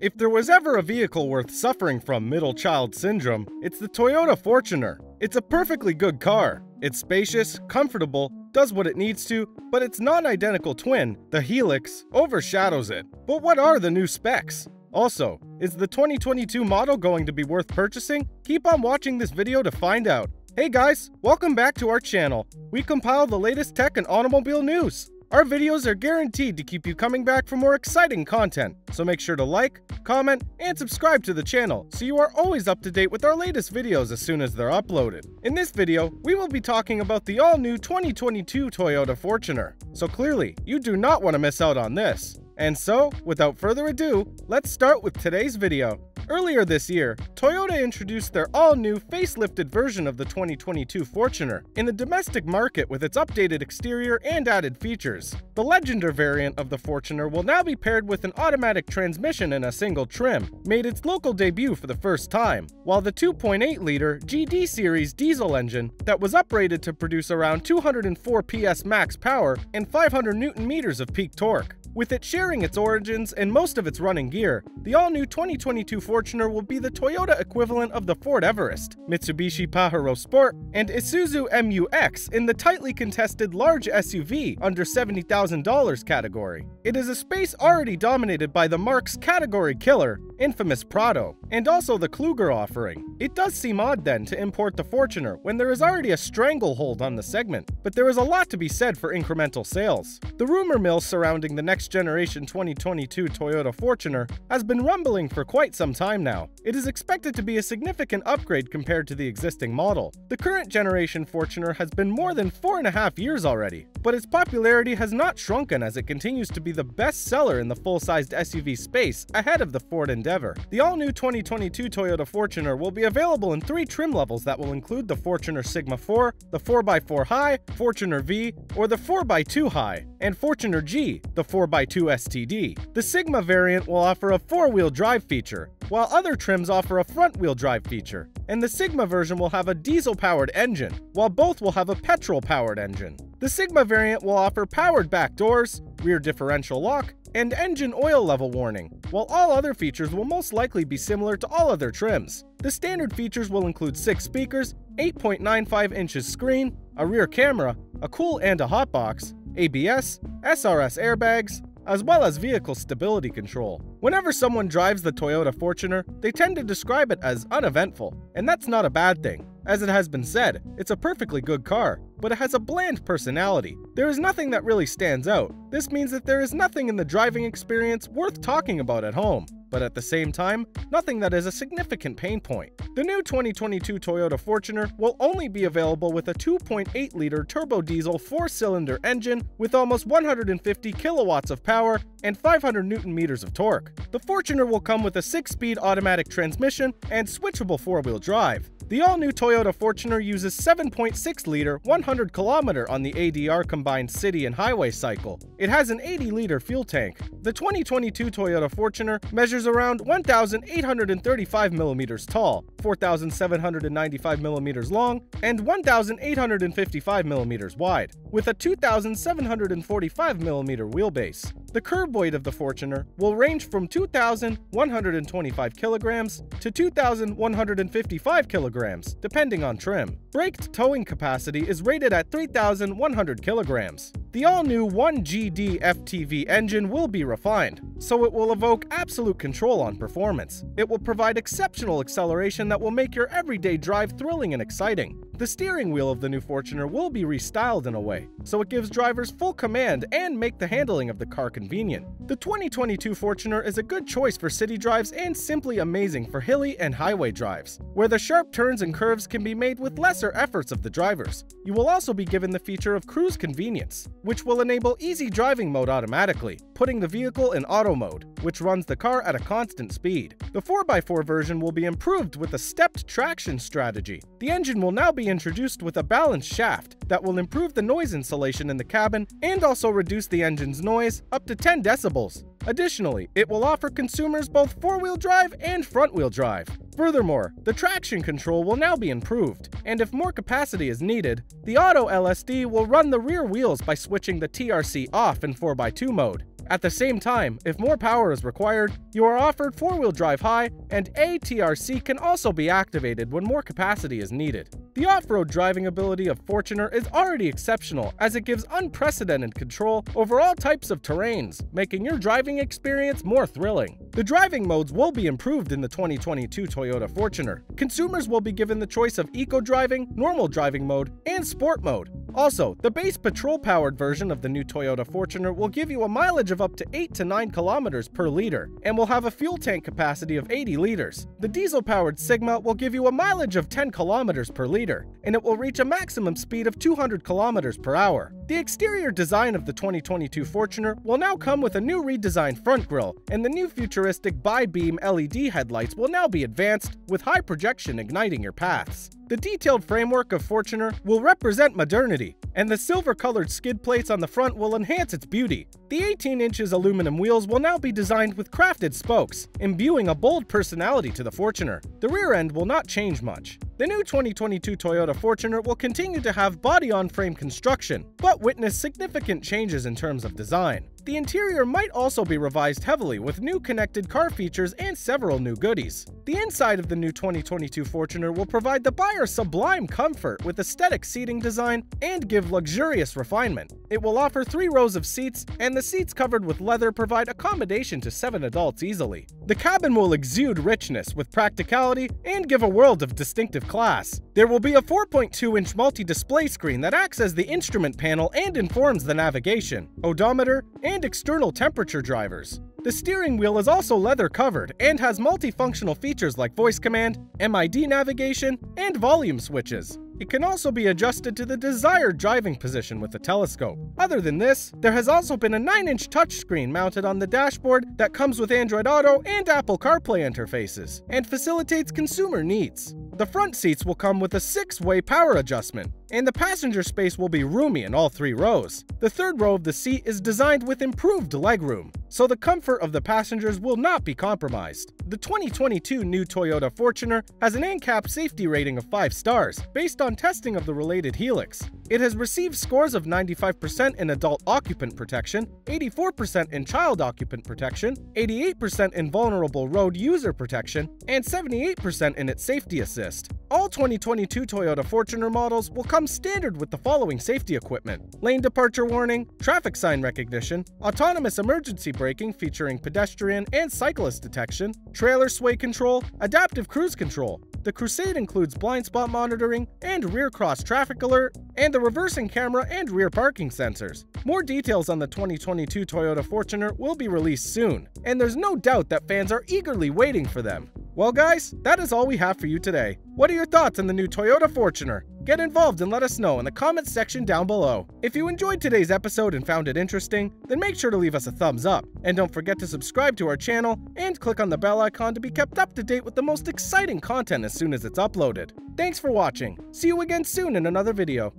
If there was ever a vehicle worth suffering from middle child syndrome, it's the Toyota Fortuner. It's a perfectly good car. It's spacious, comfortable, does what it needs to, but its non-identical twin, the HiLux, overshadows it. But what are the new specs? Also, is the 2022 model going to be worth purchasing? Keep on watching this video to find out. Hey guys, welcome back to our channel. We compile the latest tech and automobile news. Our videos are guaranteed to keep you coming back for more exciting content, so make sure to like, comment, and subscribe to the channel so you are always up to date with our latest videos as soon as they're uploaded. In this video, we will be talking about the all-new 2022 Toyota Fortuner, so clearly, you do not want to miss out on this. And so, without further ado, let's start with today's video. Earlier this year, Toyota introduced their all-new facelifted version of the 2022 Fortuner in the domestic market with its updated exterior and added features. The Legender variant of the Fortuner will now be paired with an automatic transmission in a single trim, made its local debut for the first time, while the 2.8-liter GD series diesel engine that was uprated to produce around 204 PS max power and 500 newton meters of peak torque. With it sharing its origins and most of its running gear, the all-new 2022 Fortuner will be the Toyota equivalent of the Ford Everest, Mitsubishi Pajero Sport, and Isuzu MU-X in the tightly contested large SUV under $70,000 category. It is a space already dominated by the marque's category killer, infamous Prado, and also the Kluger offering. It does seem odd then to import the Fortuner when there is already a stranglehold on the segment, but there is a lot to be said for incremental sales. The rumor mill surrounding the next generation 2022 Toyota Fortuner has been rumbling for quite some time now. It is expected to be a significant upgrade compared to the existing model. The current generation Fortuner has been more than four and a half years already, but its popularity has not shrunken as it continues to be the best seller in the full-sized SUV space ahead of the Ford Endeavor. The all-new 2022 Toyota Fortuner will be available in three trim levels that will include the Fortuner Sigma 4, the 4x4 High, Fortuner V, or the 4x2 High, and Fortuner G, the 4x2 STD. The Sigma variant will offer a four-wheel drive feature, while other trims offer a front-wheel drive feature. And the Sigma version will have a diesel-powered engine, while both will have a petrol-powered engine. The Sigma variant will offer powered back doors, rear differential lock, and engine oil level warning, while all other features will most likely be similar to all other trims. The standard features will include 6 speakers, 8.95 inches screen, a rear camera, a cool and a hot box, ABS, SRS airbags, as well as vehicle stability control. Whenever someone drives the Toyota Fortuner, they tend to describe it as uneventful, and that's not a bad thing. As it has been said, it's a perfectly good car, but it has a bland personality. There is nothing that really stands out. This means that there is nothing in the driving experience worth talking about at home but at the same time, nothing that is a significant pain point. The new 2022 Toyota Fortuner will only be available with a 2.8-liter turbo diesel four-cylinder engine with almost 150 kilowatts of power and 500 newton meters of torque. The Fortuner will come with a 6-speed automatic transmission and switchable four-wheel drive. The all-new Toyota Fortuner uses 7.6-liter 100-kilometer on the ADR combined city and highway cycle. It has an 80-liter fuel tank. The 2022 Toyota Fortuner measures around 1,835 millimeters tall, 4,795 millimeters long, and 1,855 millimeters wide, with a 2,745 millimeter wheelbase. The curb weight of the Fortuner will range from 2,125 kilograms to 2,155 kilograms, depending on trim. Braked towing capacity is rated at 3,100 kilograms. The all-new 1GD FTV engine will be refined, so it will evoke absolute control on performance. It will provide exceptional acceleration that will make your everyday drive thrilling and exciting. The steering wheel of the new Fortuner will be restyled in a way, so it gives drivers full command and make the handling of the car convenient. The 2022 Fortuner is a good choice for city drives and simply amazing for hilly and highway drives, where the sharp turns and curves can be made with lesser efforts of the drivers. You will also be given the feature of cruise convenience, which will enable easy driving mode automatically, putting the vehicle in auto mode, which runs the car at a constant speed. The 4x4 version will be improved with a stepped traction strategy. The engine will now be introduced with a balanced shaft that will improve the noise insulation in the cabin and also reduce the engine's noise up to 10 decibels. Additionally, it will offer consumers both four-wheel drive and front-wheel drive. Furthermore, the traction control will now be improved, and if more capacity is needed, the Auto LSD will run the rear wheels by switching the TRC off in 4x2 mode, At the same time, if more power is required, you are offered 4-wheel drive high, and ATRC can also be activated when more capacity is needed. The off-road driving ability of Fortuner is already exceptional as it gives unprecedented control over all types of terrains, making your driving experience more thrilling. The driving modes will be improved in the 2022 Toyota Fortuner. Consumers will be given the choice of eco driving, normal driving mode, and sport mode. Also, the base petrol-powered version of the new Toyota Fortuner will give you a mileage of up to 8 to 9 kilometers per liter and will have a fuel tank capacity of 80 liters. The diesel-powered Sigma will give you a mileage of 10 kilometers per liter, and it will reach a maximum speed of 200 kilometers per hour. The exterior design of the 2022 Fortuner will now come with a new redesigned front grille, and the new futuristic bi-beam LED headlights will now be advanced, with high projection igniting your paths. The detailed framework of Fortuner will represent modernity, and the silver-colored skid plates on the front will enhance its beauty. The 18 inches aluminum wheels will now be designed with crafted spokes, imbuing a bold personality to the Fortuner. The rear end will not change much. The new 2022 Toyota Fortuner will continue to have body-on-frame construction, but witness significant changes in terms of design. The interior might also be revised heavily with new connected car features and several new goodies. The inside of the new 2022 Fortuner will provide the buyer sublime comfort with aesthetic seating design and give luxurious refinement. It will offer three rows of seats, and the seats covered with leather provide accommodation to seven adults easily. The cabin will exude richness with practicality and give a world of distinctive class. There will be a 4.2-inch multi-display screen that acts as the instrument panel and informs the navigation, odometer, and external temperature drivers. The steering wheel is also leather covered and has multifunctional features like voice command, MID navigation, and volume switches. It can also be adjusted to the desired driving position with a telescope. Other than this, there has also been a 9-inch touchscreen mounted on the dashboard that comes with Android Auto and Apple CarPlay interfaces, and facilitates consumer needs. The front seats will come with a 6-way power adjustment, and the passenger space will be roomy in all three rows. The third row of the seat is designed with improved legroom, so the comfort of the passengers will not be compromised. The 2022 new Toyota Fortuner has an NCAP safety rating of 5 stars, based on testing of the related HiLux. It has received scores of 95% in adult occupant protection, 84% in child occupant protection, 88% in vulnerable road user protection, and 78% in its safety assist. All 2022 Toyota Fortuner models will come standard with the following safety equipment lane departure warning, traffic sign recognition, autonomous emergency braking featuring pedestrian and cyclist detection, trailer sway control, adaptive cruise control. The Crusade includes blind spot monitoring and rear cross traffic alert, and the reversing camera and rear parking sensors. More details on the 2022 Toyota Fortuner will be released soon, and there's no doubt that fans are eagerly waiting for them. Well guys, that is all we have for you today. What are your thoughts on the new Toyota Fortuner? Get involved and let us know in the comments section down below. If you enjoyed today's episode and found it interesting, then make sure to leave us a thumbs up. And don't forget to subscribe to our channel and click on the bell icon to be kept up to date with the most exciting content as soon as it's uploaded. Thanks for watching. See you again soon in another video.